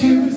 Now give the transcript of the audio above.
to